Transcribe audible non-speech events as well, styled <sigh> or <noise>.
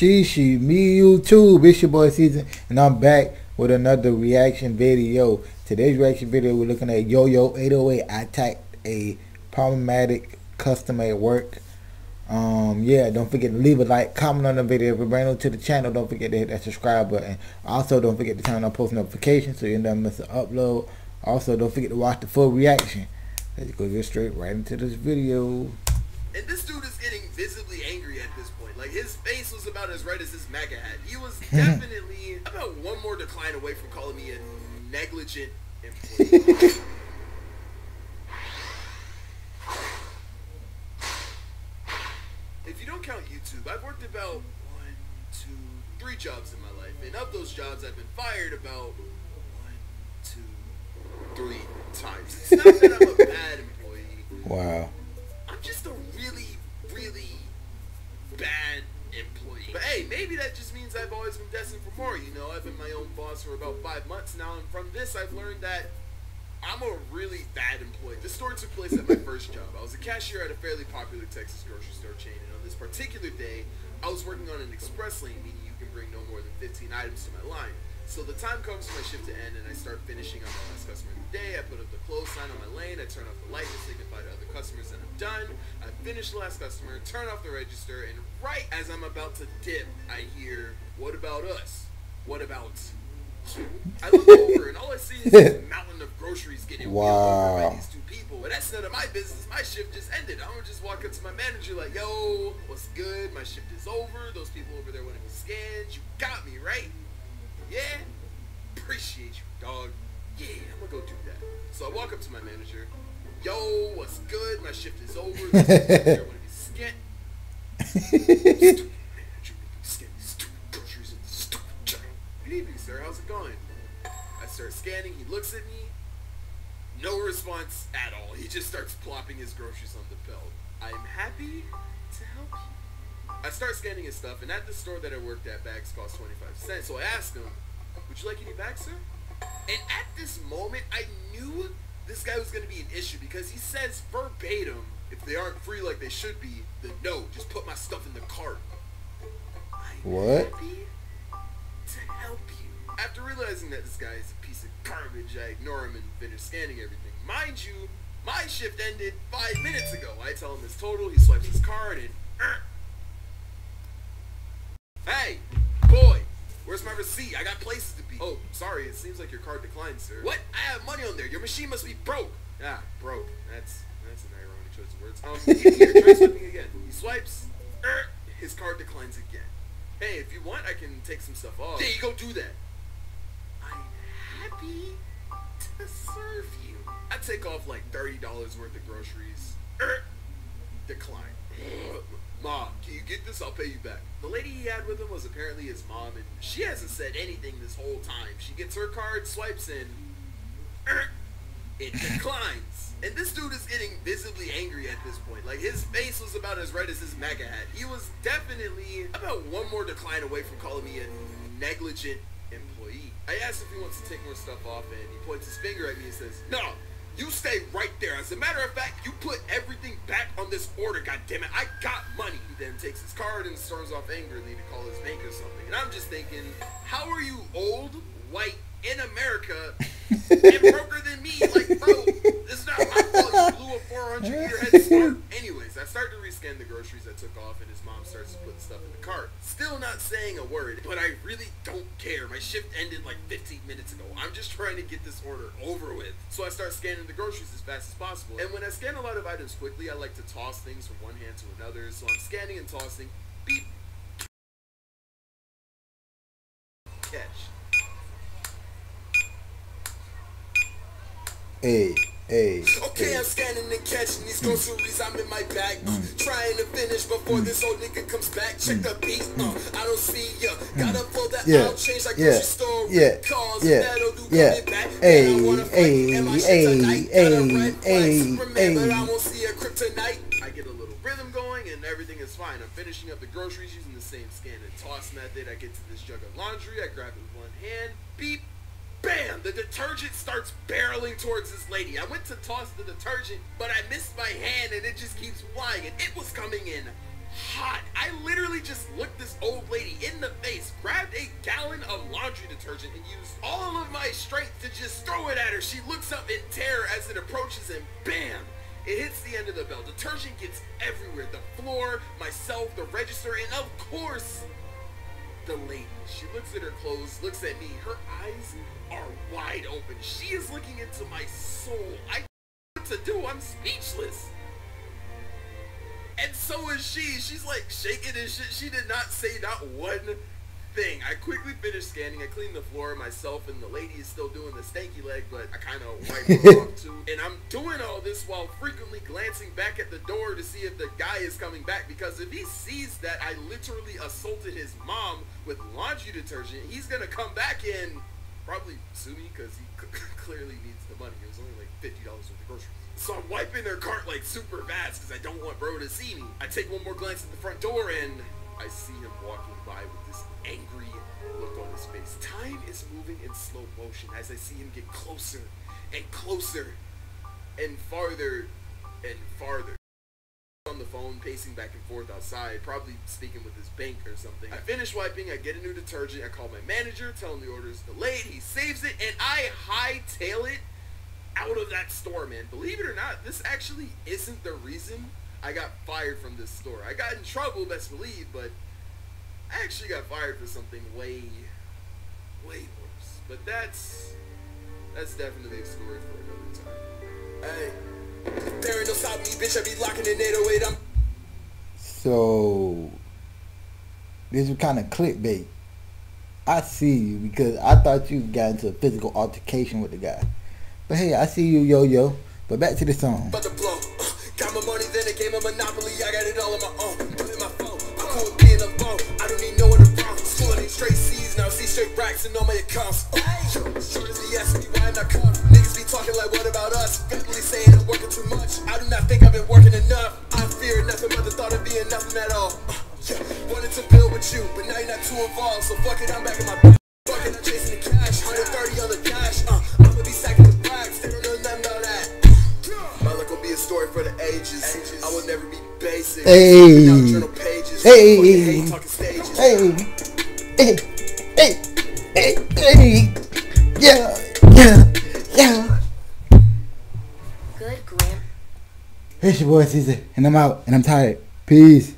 Shishi, me, you too. It's your boy Season, and I'm back with another reaction video. Today's reaction video, we're looking at Yo Yo 808. I attacked a problematic customer at work. Um, yeah, don't forget to leave a like, comment on the video. If you're brand new to the channel, don't forget to hit that subscribe button. Also, don't forget to turn on post notifications so you don't miss an upload. Also, don't forget to watch the full reaction. Let's go get straight right into this video. And this dude is getting visibly angry at this point. Like his face was about as red as his MAGA hat. He was <laughs> definitely about one more decline away from calling me a negligent employee. <laughs> if you don't count YouTube, I've worked about one, two, three jobs in my life. And of those jobs, I've been fired about one, two, three times. It's not that I'm a <laughs> bad employee. Wow. Just a really, really bad employee. But hey, maybe that just means I've always been destined for more. You know, I've been my own boss for about five months now, and from this, I've learned that I'm a really bad employee. This story took place at my first job. I was a cashier at a fairly popular Texas grocery store chain, and on this particular day, I was working on an express lane, meaning you can bring no more than 15 items to my line. So the time comes for my shift to end, and I start finishing on my last customer of the day. I put up the close sign on my lane. I turn off the light to signify to other customers that I'm done. I finish the last customer, turn off the register, and right as I'm about to dip, I hear, "What about us? What about?" you?" I look over, and all I see is this <laughs> mountain of groceries getting wheeled over Wow. by these two people. But that's none of my business. My shift just ended. I'm gonna just walk up to my manager like, "Yo, what's good? My shift is over. Those people over there want to be scanned. You got me right." Yeah? Appreciate you, dog. Yeah, I'm gonna go do that. So I walk up to my manager. Yo, what's good? My shift is over. <laughs> This is I wanna be scanned. Stupid manager making scan these stupid groceries in the stupid job. Good evening, sir. How's it going? I start scanning. He looks at me. No response at all. He just starts plopping his groceries on the belt. I'm happy to help you. I start scanning his stuff, and at the store that I worked at, bags cost 25 cents. So I asked him, Would you like any bags, sir? And at this moment, I knew this guy was going to be an issue because he says verbatim, if they aren't free like they should be, then no, just put my stuff in the cart. I'm What? to help you. After realizing that this guy is a piece of garbage, I ignore him and finish scanning everything. Mind you, my shift ended five minutes ago. I tell him his total, he swipes his card, and... er. Hey, boy, where's my receipt? I got places to be. Oh, sorry, it seems like your card declined, sir. What? I have money on there. Your machine must be broke. Ah, broke. That's that's an ironic choice of words. Um, <laughs> here, try swiping again. He swipes. er, his card declines again. Hey, if you want, I can take some stuff off. There you go, do that. I'm happy to serve you. I take off like thirty dollars worth of groceries. Er, decline. <laughs> Ma, can you get this? I'll pay you back. The lady he had with him was apparently his mom, and she hasn't said anything this whole time. She gets her card, swipes in. It declines. And this dude is getting visibly angry at this point. Like his face was about as red as his MAGA hat. He was definitely about one more decline away from calling me a negligent employee. I asked if he wants to take more stuff off, and he points his finger at me and says, "No, you stay right there. As a matter of fact, you put everything back on this order. God damn it, I got money." He then takes his card and storms off angrily to call his bank or something. And I'm just thinking, how are you old, white, in America, and broker than me? Like, bro, it's not my fault you blew a 400 year head start. Rescan the groceries I took off, and his mom starts to put stuff in the cart. Still not saying a word, but I really don't care. My shift ended like 15 minutes ago. I'm just trying to get this order over with. So I start scanning the groceries as fast as possible. And when I scan a lot of items quickly, I like to toss things from one hand to another. So I'm scanning and tossing. Beep. Catch. Hey, hey. Okay, I'm scanning and catching these hmm. groceries. I'm in my bag, uh, hmm. trying to finish before hmm. this old nigga comes back. Check the beat, uh, I don't see ya. Gotta pull that Yeah, out, change like yeah, grocery store. yeah, Cause yeah, that'll do yeah. back. Hey, And I wanna fight, hey, and my shit hey, tonight. Got a hey, hey, but I hey. won't see a kryptonite. I get a little rhythm going and everything is fine. I'm finishing up the groceries using the same scan and toss method. I get to this jug of laundry. I grab it with one hand. Beep. Bam! The detergent starts barreling towards this lady. I went to toss the detergent, but I missed my hand and it just keeps flying. And it was coming in hot. I literally just looked this old lady in the face, grabbed a gallon of laundry detergent and used all of my strength to just throw it at her. She looks up in terror as it approaches and bam! It hits the end of the bell. Detergent gets everywhere. The floor, myself, the register, and of course, the lady. She looks at her clothes, looks at me. Her eyes wide open. She is looking into my soul. I what to do. I'm speechless. And so is she. She's like shaking and shit. She did not say not one thing. I quickly finished scanning. I cleaned the floor myself, and the lady is still doing the stanky leg, but I kind of wiped her <laughs> off too. And I'm doing all this while frequently glancing back at the door to see if the guy is coming back. Because if he sees that I literally assaulted his mom with laundry detergent, he's gonna come back and probably sue me because he <laughs> clearly needs the money. It was only like fifty dollars worth of groceries. So I'm wiping their cart like super fast because I don't want bro to see me. I take one more glance at the front door and I see him walking by with this angry look on his face. Time is moving in slow motion as I see him get closer and closer and farther and farther. The phone, pacing back and forth outside, probably speaking with his bank or something. I finish wiping, I get a new detergent, I call my manager, tell him the order is delayed, he saves it, and I hightail it out of that store, man. Believe it or not, this actually isn't the reason I got fired from this store. I got in trouble, best believe, but I actually got fired for something way, way worse. But that's that's definitely a story for another time. Hey, there ain't no stopping me, bitch. I be locking in 808. I'm. So this is kind of clickbait. I see you because I thought you got into a physical altercation with the guy. But hey, I see you, yo yo. But back to the song. But the blow. Uh, got my money, then it came a monopoly. I got it all on my own. Put in my phone. I'm being a phone. I don't need no one See straight racks and all my accounts. Uh, short as the me why I'm not come. Niggas be talking like, what about us? Verbally saying I'm working too much. I do not think I've been working enough. I fear nothing but the thought of being nothing at all. Uh, yeah. Wanted to build with you, but now you're not too involved. So fuck it, I'm back in my. Fucking, I'm chasing the cash. 130 on the cash. Uh, I'ma be stacking the racks. They don't know nothing about that. My luck will be a story for the ages. I will never be basic. Hey. Hey. Fucking hate talking stages. Hey, hey, hey, hey, hey, yeah, yeah, yeah. Good, Grim. It's your boy Caesar, and I'm out, and I'm tired. Peace.